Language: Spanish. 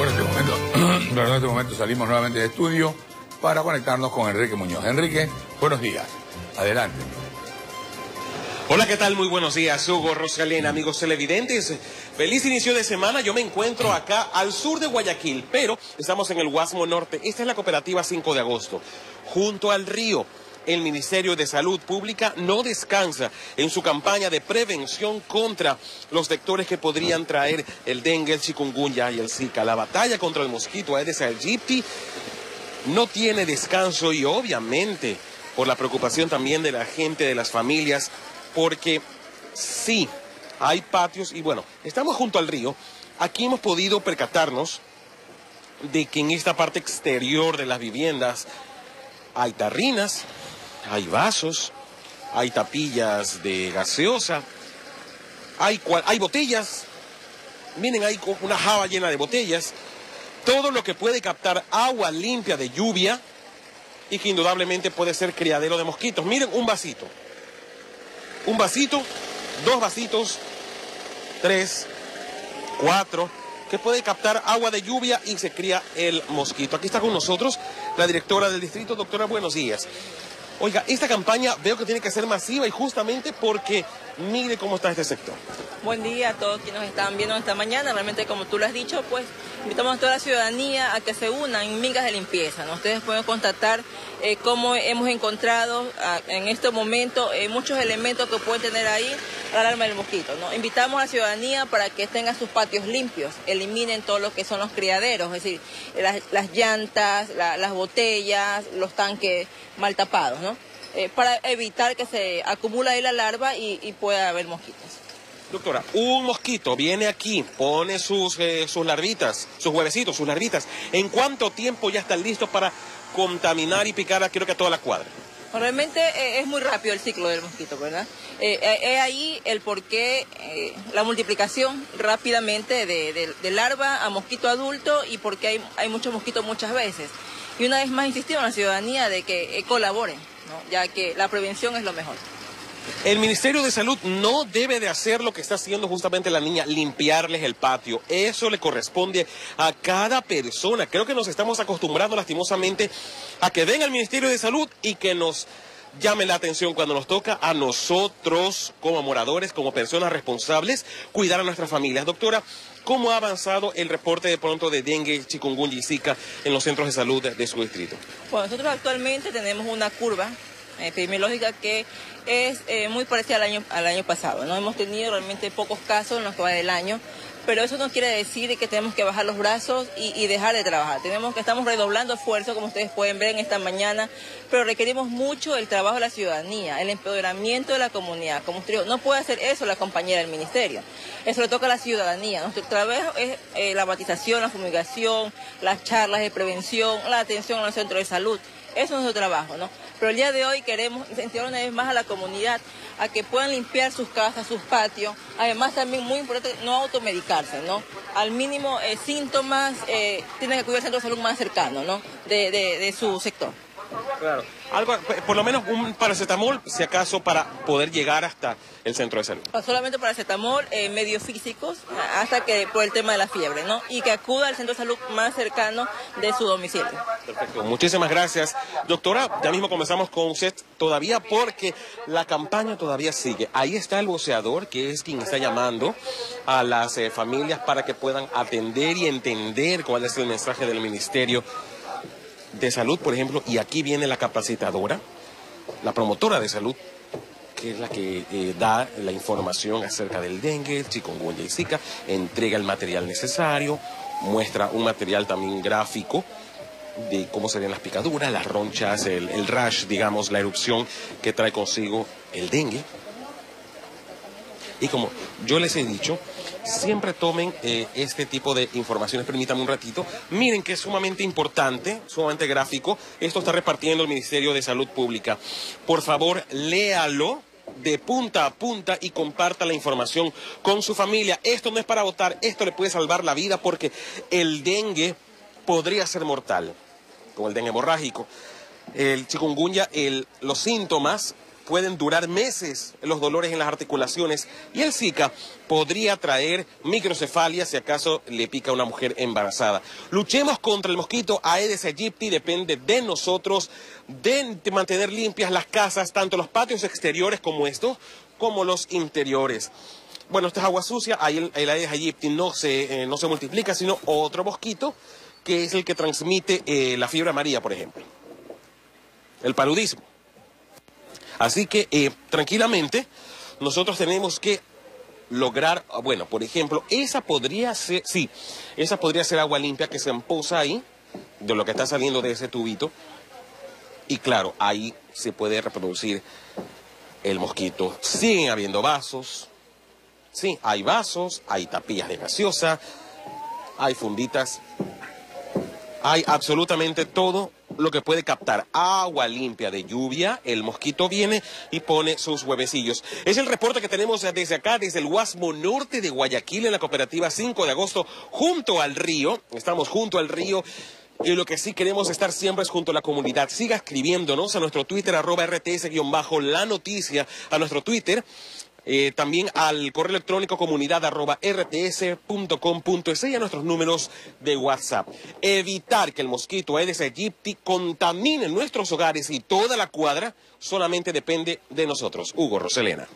Bueno, en este momento, en este momento salimos nuevamente de estudio para conectarnos con Enrique Muñoz. Enrique, buenos días. Adelante. Hola, ¿qué tal? Muy buenos días, Hugo, Rosalena, amigos televidentes. Feliz inicio de semana. Yo me encuentro acá al sur de Guayaquil, pero estamos en el Guasmo Norte. Esta es la cooperativa 5 de agosto, junto al río. El Ministerio de Salud Pública no descansa en su campaña de prevención contra los vectores que podrían traer el dengue, el chikungunya y el zika. La batalla contra el mosquito Aedes aegypti no tiene descanso y obviamente por la preocupación también de la gente, de las familias, porque sí, hay patios y bueno, estamos junto al río. Aquí hemos podido percatarnos de que en esta parte exterior de las viviendas hay tarrinas, hay vasos, hay tapillas de gaseosa, hay, botellas, miren, hay una java llena de botellas, todo lo que puede captar agua limpia de lluvia y que indudablemente puede ser criadero de mosquitos. Miren un vasito, un vasito, dos vasitos, tres, cuatro, que puede captar agua de lluvia y se cría el mosquito. Aquí está con nosotros la directora del distrito, doctora, buenos días. Oiga, esta campaña veo que tiene que ser masiva y justamente porque mire cómo está este sector. Buen día a todos quienes nos están viendo esta mañana. Realmente, como tú lo has dicho, pues invitamos a toda la ciudadanía a que se unan en migas de limpieza. ¿no? Ustedes pueden constatar eh, cómo hemos encontrado ah, en este momento eh, muchos elementos que pueden tener ahí alarma del mosquito. ¿no? Invitamos a la ciudadanía para que tengan sus patios limpios, eliminen todo lo que son los criaderos, es decir, las, llantas, las botellas, los tanques mal tapados, ¿no? Eh, para evitar que se acumule ahí la larva y, pueda haber mosquitos. Doctora, un mosquito viene aquí, pone sus, eh, sus larvitas, sus huevecitos, sus larvitas. ¿En cuánto tiempo ya están listos para contaminar y picar creo que a toda la cuadra? Realmente eh, es muy rápido el ciclo del mosquito, ¿verdad? es ahí el porqué, la multiplicación rápidamente de, larva a mosquito adulto y porque hay, hay muchos mosquitos muchas veces. Y una vez más insistimos a la ciudadanía de que colaboren ya que la prevención es lo mejor. El Ministerio de Salud no debe de hacer lo que está haciendo justamente la niña, limpiarles el patio. Eso le corresponde a cada persona. Creo que nos estamos acostumbrando lastimosamente a que venga el Ministerio de Salud y que nos llame la atención cuando nos toca a nosotros como moradores, como personas responsables, cuidar a nuestras familias. Doctora, ¿cómo ha avanzado el reporte de pronto de dengue, chikungunya y zika en los centros de salud de, su distrito? Bueno, nosotros actualmente tenemos una curva epidemiológica que es eh, muy parecida al año, al año pasado. No hemos tenido realmente pocos casos en lo que va del año pero eso no quiere decir que tenemos que bajar los brazos y, dejar de trabajar. Tenemos que estamos redoblando esfuerzos, como ustedes pueden ver en esta mañana, pero requerimos mucho el trabajo de la ciudadanía, el empoderamiento de la comunidad. Como usted no puede hacer eso la compañera del ministerio. Eso le toca a la ciudadanía. Nuestro trabajo es eh, la batización, la fumigación, las charlas de prevención, la atención a los centros de salud. Eso es nuestro trabajo, ¿no? Pero el día de hoy queremos incentivar una vez más a la comunidad a que puedan limpiar sus casas, sus patios. Además, también muy importante no automedicarse, ¿no? Al mínimo eh, síntomas, eh, tienen que acudir al centro de salud más cercano, ¿no? de su sector. Claro. Algo, por lo menos un paracetamol, si acaso, para poder llegar hasta el centro de salud. Solamente paracetamol, eh, medios físicos, hasta que por el tema de la fiebre, ¿no? Y que acuda al centro de salud más cercano de su domicilio. Perfecto. Muchísimas gracias. Doctora, ya mismo comenzamos con usted todavía porque la campaña todavía sigue. Ahí está el voceador, que es quien está llamando a las eh, familias para que puedan atender y entender cuál es el mensaje del ministerio de salud, por ejemplo, y aquí viene la capacitadora, la promotora de salud, que es la que eh, da la información acerca del dengue, chikungunya y zika, entrega el material necesario, muestra un material también gráfico de cómo serían las picaduras, las ronchas, el, el rash, digamos, la erupción que trae consigo el dengue. Y como yo les he dicho, siempre tomen eh, este tipo de informaciones. Permítanme un ratito. Miren que es sumamente importante, sumamente gráfico. Esto está repartiendo el Ministerio de Salud Pública. Por favor, léalo de punta a punta y comparta la información con su familia. Esto no es para votar, esto le puede salvar la vida porque el dengue podría ser mortal, como el dengue hemorrágico. El chikungunya, el, los síntomas pueden durar meses los dolores en las articulaciones y el Zika podría traer microcefalia si acaso le pica a una mujer embarazada. Luchemos contra el mosquito Aedes aegypti, depende de nosotros, de mantener limpias las casas, tanto los patios exteriores como estos, como los interiores. Bueno, esta es agua sucia, ahí el, Aedes aegypti no se, eh, no se multiplica, sino otro mosquito que es el que transmite eh, la fiebre amarilla, por ejemplo. El paludismo. Así que eh, tranquilamente nosotros tenemos que lograr, bueno, por ejemplo, esa podría ser, sí, esa podría ser agua limpia que se emposa ahí, de lo que está saliendo de ese tubito. Y claro, ahí se puede reproducir el mosquito. Siguen habiendo vasos, sí, hay vasos, hay tapillas de gaseosa, hay funditas, hay absolutamente todo lo que puede captar agua limpia de lluvia, el mosquito viene y pone sus huevecillos. Es el reporte que tenemos desde acá, desde el Guasmo Norte de Guayaquil, en la cooperativa 5 de agosto, junto al río. Estamos junto al río. Y lo que sí queremos estar siempre es junto a la comunidad. Siga escribiéndonos a nuestro Twitter, arroba RTS-la noticia, a nuestro Twitter. Eh, también al correo electrónico comunidad arroba y a nuestros números de WhatsApp. Evitar que el mosquito Aedes aegypti contamine nuestros hogares y toda la cuadra solamente depende de nosotros. Hugo Roselena.